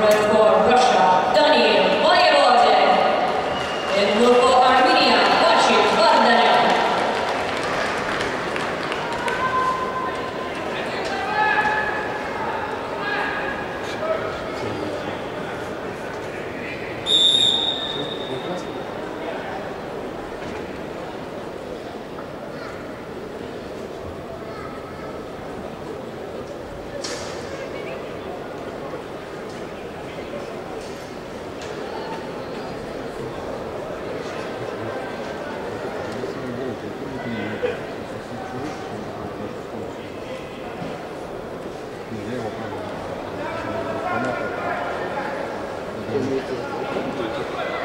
red for Russia, Daniil Voyevodin. 本当に。